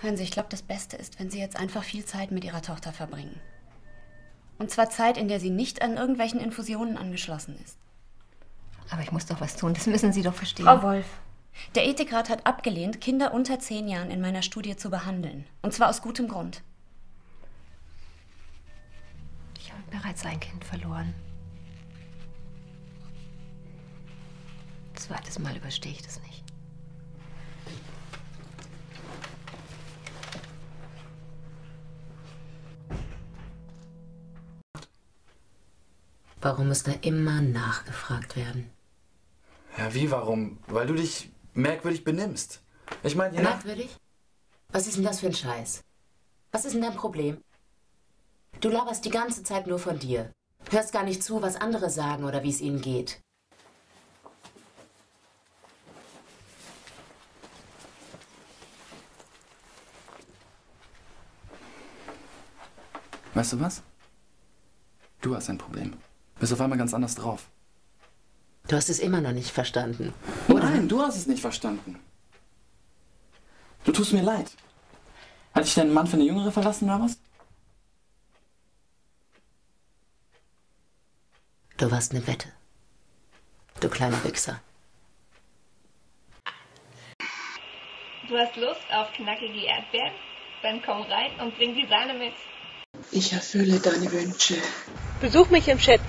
Hören Sie, ich glaube, das Beste ist, wenn Sie jetzt einfach viel Zeit mit Ihrer Tochter verbringen. Und zwar Zeit, in der sie nicht an irgendwelchen Infusionen angeschlossen ist. Aber ich muss doch was tun, das müssen Sie doch verstehen. Frau Wolf, der Ethikrat hat abgelehnt, Kinder unter zehn Jahren in meiner Studie zu behandeln. Und zwar aus gutem Grund. Ich habe bereits ein Kind verloren. Zweites Mal überstehe ich das nicht. Warum muss da immer nachgefragt werden? Ja, wie, warum? Weil du dich merkwürdig benimmst. Ich meine, nach... Merkwürdig? Was ist denn das für ein Scheiß? Was ist denn dein Problem? Du laberst die ganze Zeit nur von dir. Hörst gar nicht zu, was andere sagen oder wie es ihnen geht. Weißt du was? Du hast ein Problem. Bist auf einmal ganz anders drauf. Du hast es immer noch nicht verstanden. Nein, du hast es nicht verstanden. Du tust mir leid. Hat dich dein Mann für eine Jüngere verlassen oder was? Du warst eine Wette. Du kleiner Wichser. Du hast Lust auf knackige Erdbeeren? Dann komm rein und bring die Sahne mit. Ich erfülle deine Wünsche. Besuch mich im Chat.